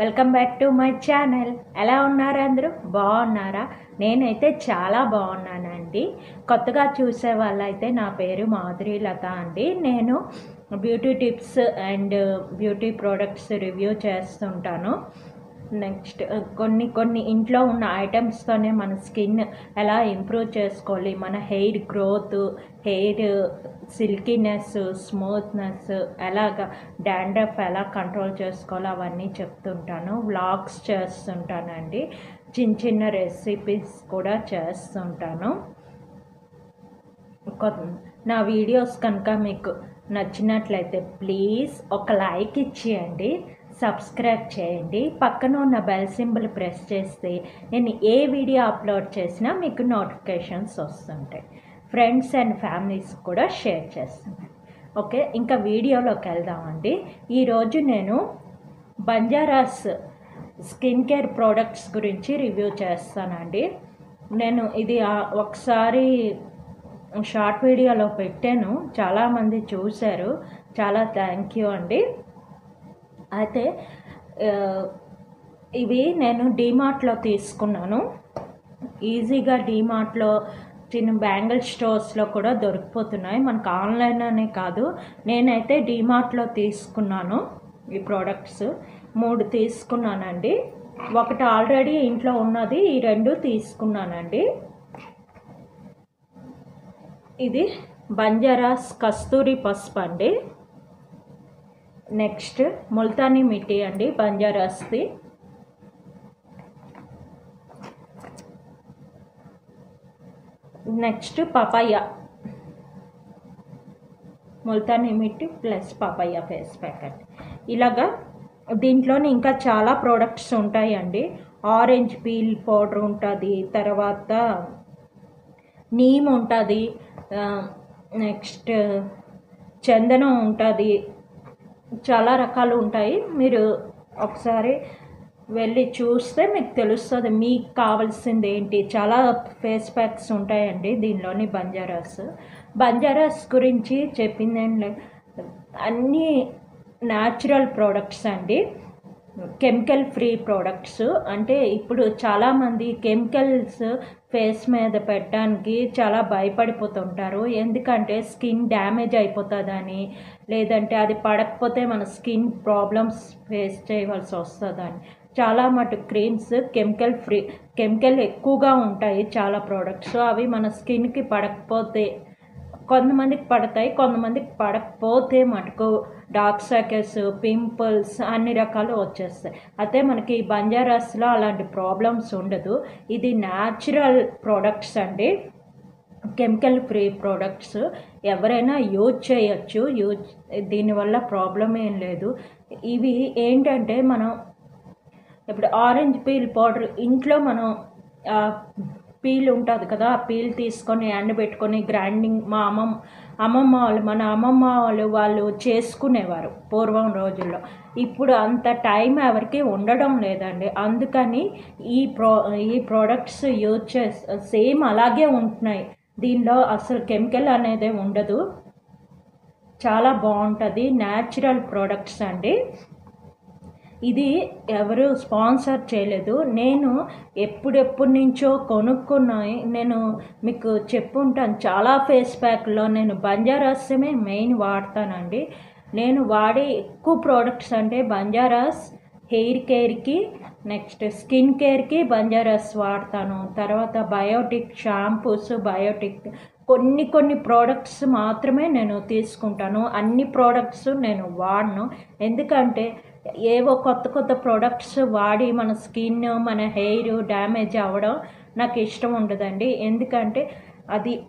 Welcome back to my channel ఎలా ఉన్నారు అందరూ? బాగున్నారా? నేనైతే చాలా బాగున్నానండి కొత్తగా చూసే వాళ్ళైతే నా పేరు మాధురి లత అండి. నేను beauty tips and beauty products review చేస్తుంటాను. నెక్స్ట్ uh, కొన్ని కొన్ని ఇంట్లో ఉన్న ఐటమ్స్తోనే మన స్కిన్ ఎలా ఇంప్రూవ్ చేసుకోవాలి? మన hair growth hair silkiness smoothness ఎలాగ డాండ్రఫ్ ఎలా కంట్రోల్ చేసుకోవాలో అవన్నీ చెప్తుంటాను. వ్లాగ్స్ చేస్తుంటానండి. చిన్న చిన్న రెసిపీస్ కూడా చేస్తుంటాను. నా వీడియోస్ కనుక మీకు నచ్చినట్లయితే ప్లీజ్ ఒక లైక్ ఇచ్చేయండి. సబ్స్క్రైబ్ చేయండి. పక్కన ఉన్న బెల్ సింబల్ ప్రెస్ చేస్తే నేను ఏ వీడియో అప్లోడ్ చేసినా మీకు నోటిఫికేషన్స్ వస్తుంటాయి. ఫ్రెండ్స్ అండ్ ఫ్యామిలీస్ కూడా షేర్ చేస్తున్నాను ఓకే ఇంకా వీడియోలోకి వెళ్దామండి. ఈరోజు నేను బంజారాస్ స్కిన్ కేర్ ప్రోడక్ట్స్ గురించి రివ్యూ చేస్తానండి. నేను ఇది ఒకసారి షార్ట్ వీడియోలో పెట్టాను. చాలామంది చూశారు. చాలా థ్యాంక్ యూ అండి. అయితే ఇవి నేను డీమార్ట్లో తీసుకున్నాను. ఈజీగా డీమార్ట్లో చిన్న బ్యాంగిల్ స్టోర్స్లో కూడా దొరికిపోతున్నాయి. మనకు ఆన్లైన్ అనే కాదు. నేనైతే డీమార్ట్లో తీసుకున్నాను ఈ ప్రోడక్ట్స్. మూడు తీసుకున్నానండి. ఒకటి ఆల్రెడీ ఇంట్లో ఉన్నది. ఈ రెండు తీసుకున్నానండి. ఇది బంజారాస్ కస్తూరి పసుపు అండి. నెక్స్ట్ ముల్తానీ మిట్టి అండి బంజారాస్ది next papaya. Multani mitti plus papaya face packet. ఇలాగా దీంట్లో ఇంకా చాలా ప్రోడక్ట్స్ ఉంటాయండి. ఆరెంజ్ పీల్ పౌడర్ ఉంటుంది తర్వాత నీమ్ ఉంటుంది నెక్స్ట్ చందనం ఉంటుంది చాలా రకాలు ఉంటాయి. మీరు ఒకసారి వెళ్ళి చూస్తే మీకు తెలుస్తుంది మీకు కావాల్సింది ఏంటి. చాలా ఫేస్ ప్యాక్స్ ఉంటాయండి దీనిలోని బంజారాస్. బంజారాస్ గురించి చెప్పింది అన్నీ న్యాచురల్ ప్రోడక్ట్స్ అండి. కెమికల్ ఫ్రీ ప్రోడక్ట్స్ అంటే ఇప్పుడు చాలామంది కెమికల్స్ ఫేస్ మీద పెట్టడానికి చాలా భయపడిపోతుంటారు. ఎందుకంటే స్కిన్ డ్యామేజ్ అయిపోతుందని లేదంటే అది పడకపోతే మన స్కిన్ ప్రాబ్లమ్స్ ఫేస్ చేయవలసి వస్తుందని. చాలా మటు క్రీమ్స్ కెమికల్ ఫ్రీ కెమికల్ ఎక్కువగా ఉంటాయి చాలా ప్రోడక్ట్స్ అవి మన స్కిన్కి పడకపోతే కొంతమందికి పడతాయి కొంతమందికి పడకపోతే మటుకు డార్క్ సర్కిల్స్ పింపుల్స్ అన్ని రకాలు వచ్చేస్తాయి. అయితే మనకి ఈ బంజారాస్లో అలాంటి ప్రాబ్లమ్స్ ఉండదు. ఇది న్యాచురల్ ప్రోడక్ట్స్ అండి. కెమికల్ ఫ్రీ ప్రోడక్ట్స్ ఎవరైనా యూజ్ చేయొచ్చు. యూజ్ దీనివల్ల ప్రాబ్లం ఏం లేదు. ఇవి ఏంటంటే మనం ఇప్పుడు ఆరెంజ్ పీల్ పౌడర్ ఇంట్లో మనం పీల్ ఉంటుంది కదా ఆ పీల్ తీసుకొని ఎండబెట్టుకొని గ్రైండింగ్ మా అమ్మ అమ్మమ్మ వాళ్ళు మన అమ్మమ్మ వాళ్ళు వాళ్ళు చేసుకునేవారు పూర్వం రోజుల్లో. ఇప్పుడు అంత టైం ఎవరికి ఉండడం లేదండి. అందుకని ఈ ప్రో ఈ ప్రోడక్ట్స్ యూజ్ చేసి సేమ్ అలాగే ఉంటున్నాయి. దీనిలో అసలు కెమికల్ అనేది ఉండదు. చాలా బాగుంటుంది. న్యాచురల్ ప్రోడక్ట్స్ అండి. ఇది ఎవరు స్పాన్సర్ చేయలేదు. నేను ఎప్పుడెప్పటి నుంచో కొనుక్కున్నాయి నేను మీకు చెప్పుంటాను చాలా ఫేస్ ప్యాక్లో నేను బంజారాసమే మెయిన్ వాడతానండి. నేను వాడే ఎక్కువ ప్రోడక్ట్స్ అంటే బంజారాస్ హెయిర్ కేర్కి నెక్స్ట్ స్కిన్ కేర్కి బంజారాస్ వాడతాను. తర్వాత బయోటిక్ షాంపూస్ బయోటిక్ కొన్ని కొన్ని ప్రోడక్ట్స్ మాత్రమే నేను తీసుకుంటాను. అన్ని ప్రోడక్ట్స్ నేను వాడను. ఎందుకంటే ఏవో కొత్త కొత్త ప్రోడక్ట్స్ వాడి మన స్కిన్ మన హెయిర్ డ్యామేజ్ అవ్వడం నాకు ఇష్టం ఉండదండి. ఎందుకంటే అది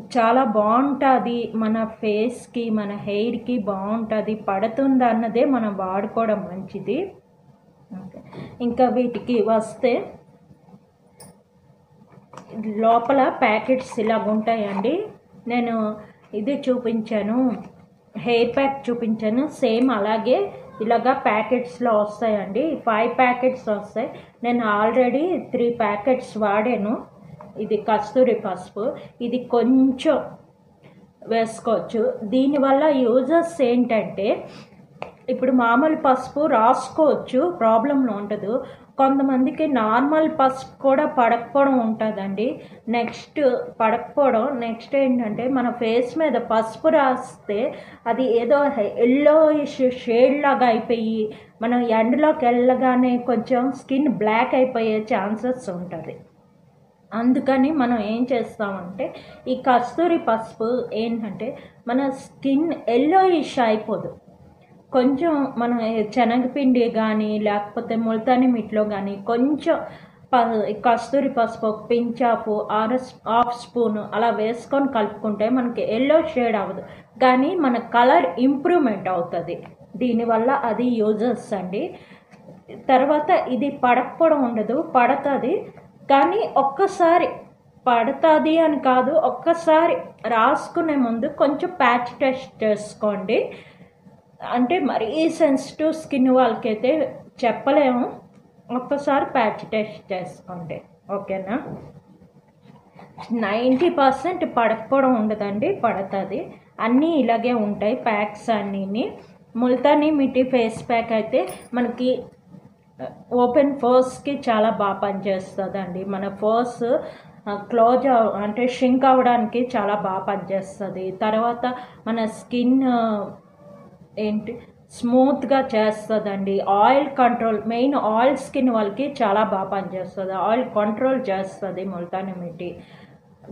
చాలా బాగుంటుంది. మన ఫేస్కి మన హెయిర్కి బాగుంటుంది. పడుతుంది అన్నదే మనం వాడుకోవడం మంచిది. ఇంకా వీటికి వస్తే లోపల ప్యాకెట్స్ ఇలాగ ఉంటాయండి. నేను ఇది చూపించాను. హెయిర్ ప్యాక్ చూపించాను. సేమ్ అలాగే ఇలాగా ప్యాకెట్స్లో వస్తాయండి. ఫైవ్ ప్యాకెట్స్ వస్తాయి. నేను ఆల్రెడీ త్రీ ప్యాకెట్స్ వాడాను. ఇది కస్తూరి పసుపు. ఇది కొంచెం వేసుకోవచ్చు. దీనివల్ల యూజెస్ ఏంటంటే ఇప్పుడు మామూలు పసుపు రాసుకోవచ్చు ప్రాబ్లం ఉండదు కొంతమందికి నార్మల్ పసుపు కూడా పడకపోవడం ఉంటుందండి. నెక్స్ట్ పడకపోవడం నెక్స్ట్ ఏంటంటే మన ఫేస్ మీద పసుపు రాస్తే అది ఏదో ఎల్లో షేడ్ లాగా అయిపోయి మనం ఎండలోకి వెళ్ళగానే కొంచెం స్కిన్ బ్లాక్ అయిపోయే ఛాన్సెస్ ఉంటుంది. అందుకని మనం ఏం చేస్తామంటే ఈ కస్తూరి పసుపు ఏంటంటే మన స్కిన్ ఎల్లోయిష్ అయిపోదు. కొంచెం మనం శనగపిండి కానీ లేకపోతే ముల్తాని మిట్లో కానీ కొంచెం ప కస్తూరి పసుపు ఒక పించ్ ఆఫ్ హాఫ్ స్పూన్ అలా వేసుకొని కలుపుకుంటే మనకి ఎల్లో షేడ్ అవ్వదు. కానీ మన కలర్ ఇంప్రూవ్మెంట్ అవుతుంది. దీనివల్ల అది యూజెస్ అండి. తర్వాత ఇది పడకపోవడం ఉండదు పడుతుంది. కానీ ఒక్కసారి పడుతుంది అని కాదు ఒక్కసారి రాసుకునే ముందు కొంచెం ప్యాచ్ టెస్ట్ చేసుకోండి. అంటే మరీ సెన్సిటివ్ స్కిన్ వాళ్ళకైతే చెప్పలేము. ఒక్కసారి ప్యాచ్ టెస్ట్ చేసుకోండి ఓకేనా? నైంటీ పర్సెంట్ పడకపోవడం ఉండదండి పడుతుంది. అన్నీ ఇలాగే ఉంటాయి ప్యాక్స్ అన్నీని. ముల్తానీ మిట్టి ఫేస్ ప్యాక్ అయితే మనకి uh, ఓపెన్ ఫోర్స్కి చాలా బాగా పనిచేస్తుందండి. మన ఫోర్స్ క్లోజ్ uh, అంటే షింక్ అవ్వడానికి చాలా బాగా పనిచేస్తుంది. తర్వాత మన స్కిన్ ఏంటి? స్మూత్గా చేస్తుందండి. Oil control main oil skin వాళ్ళకి చాలా బాగా పనిచేస్తుంది. ఆయిల్ కంట్రోల్ చేస్తుంది ముల్తాని మిట్టి.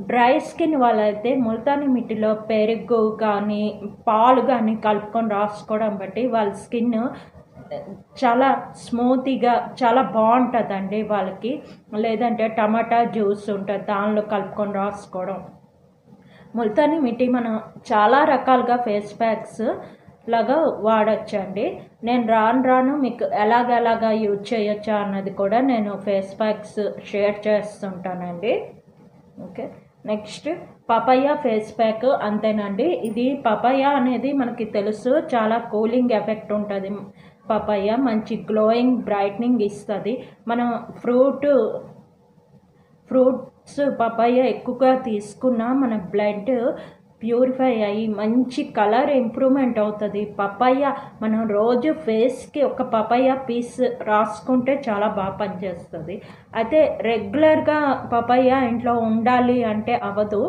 డ్రై స్కిన్ వాళ్ళైతే ముల్తాని మిట్టిలో పెరుగు కానీ పాలు కానీ కలుపుకొని రాసుకోవడం బట్టి వాళ్ళ స్కిన్ చాలా స్మూతీగా చాలా బాగుంటుందండి వాళ్ళకి. లేదంటే టమాటా జ్యూస్ ఉంటుంది దానిలో కలుపుకొని రాసుకోవడం. ముల్తాని మిట్టి మనం చాలా రకాలుగా ఫేస్ ప్యాక్స్ లాగా వాడచ్చండి. నేను రాను రాను మీకు ఎలాగెలాగా యూజ్ చేయొచ్చా అన్నది కూడా నేను face packs share చేస్తుంటానండి. Okay. Next papaya face pack అంతేనండి. ఇది పపాయ అనేది మనకి తెలుసు చాలా కూలింగ్ ఎఫెక్ట్ ఉంటుంది. పపాయ మంచి గ్లోయింగ్ బ్రైట్నింగ్ ఇస్తుంది. మనం ఫ్రూట్ ఫ్రూట్స్ పపాయ ఎక్కువగా తీసుకున్న మన బ్లడ్ ప్యూరిఫై అయ్యి మంచి కలర్ ఇంప్రూవ్మెంట్ అవుతుంది. పపాయ మనం రోజు ఫేస్కి ఒక పపాయ పీస్ రాసుకుంటే చాలా బాగా పనిచేస్తుంది. అయితే రెగ్యులర్గా పపాయ ఇంట్లో ఉండాలి అంటే అవ్వదు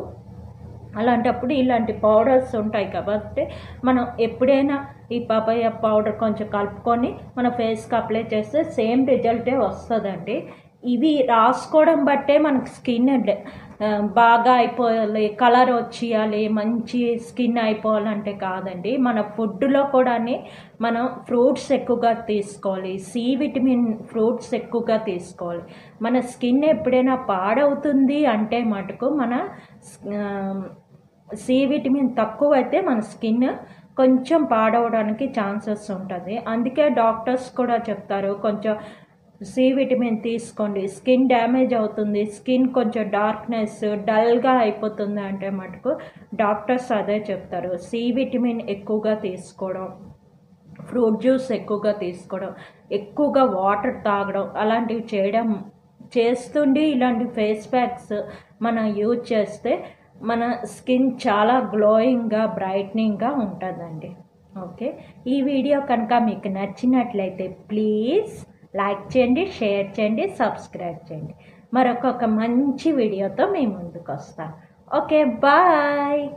అలాంటప్పుడు ఇలాంటి పౌడర్స్ ఉంటాయి కాబట్టి మనం ఎప్పుడైనా ఈ పపాయ పౌడర్ కొంచెం కలుపుకొని మన ఫేస్కి అప్లై చేస్తే సేమ్ రిజల్టే వస్తుందండి. ఇవి రాసుకోవడం బట్టే మనకు స్కిన్ బాగా అయిపోవాలి కలర్ వచ్చేయాలి మంచి స్కిన్ అయిపోవాలంటే కాదండి. మన ఫుడ్లో కూడా మనం ఫ్రూట్స్ ఎక్కువగా తీసుకోవాలి. సి విటమిన్ ఫ్రూట్స్ ఎక్కువగా తీసుకోవాలి. మన స్కిన్ ఎప్పుడైనా పాడవుతుంది అంటే మటుకు మన సి విటమిన్ తక్కువ అయితే మన స్కిన్ కొంచెం పాడవడానికి ఛాన్సెస్ ఉంటుంది. అందుకే డాక్టర్స్ కూడా చెప్తారు కొంచెం సి విటమిన్ తీసుకోండి. స్కిన్ డ్యామేజ్ అవుతుంది. స్కిన్ కొంచెం డార్క్నెస్ డల్గా అయిపోతుంది అంటే మటుకు డాక్టర్స్ అదే చెప్తారు. సి విటమిన్ ఎక్కువగా తీసుకోవడం ఫ్రూట్ జ్యూస్ ఎక్కువగా తీసుకోవడం ఎక్కువగా వాటర్ తాగడం అలాంటివి చేయడం చేస్తుండి ఇలాంటి ఫేస్ ప్యాక్స్ మనం యూజ్ చేస్తే మన స్కిన్ చాలా గ్లోయింగ్గా బ్రైట్నింగ్గా ఉంటుందండి. ఓకే? ఈ వీడియో కనుక మీకు నచ్చినట్లయితే ప్లీజ్ లైక్ చేయండి షేర్ చేయండి సబ్స్క్రైబ్ చేయండి. మరొక మంచి వీడియోతో మేము ముందుకు వస్తాం ఓకే బాయ్.